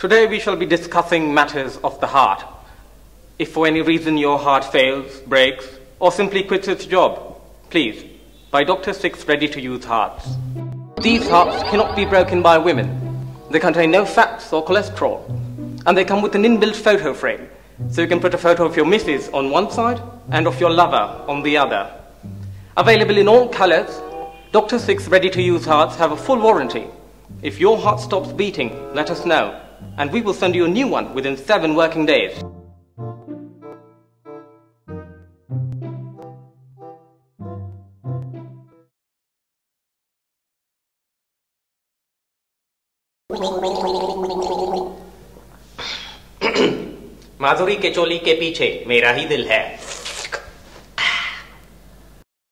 Today we shall be discussing matters of the heart. If for any reason your heart fails, breaks, or simply quits its job, please buy Dr. Sick's ready to use hearts. These hearts cannot be broken by women. They contain no fats or cholesterol, and they come with an inbuilt photo frame, so you can put a photo of your missus on one side and of your lover on the other. Available in all colors, Dr. Sick's ready to use hearts have a full warranty. If your heart stops beating, let us know, and we will send you a new one within seven working days. माधुरी के चोली के पीछे मेरा ही दिल है